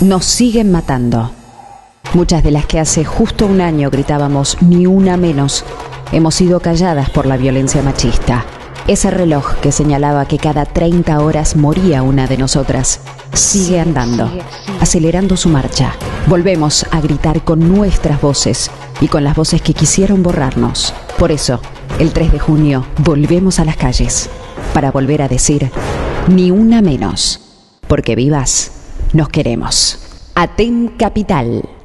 Nos siguen matando. Muchas de las que hace justo un año gritábamos ni una menos, hemos sido calladas por la violencia machista. Ese reloj que señalaba que cada 30 horas moría una de nosotras sigue andando, acelerando su marcha. Volvemos a gritar con nuestras voces y con las voces que quisieron borrarnos. Por eso, el 3 de junio volvemos a las calles para volver a decir ni una menos, porque vivas nos queremos. Aten Capital.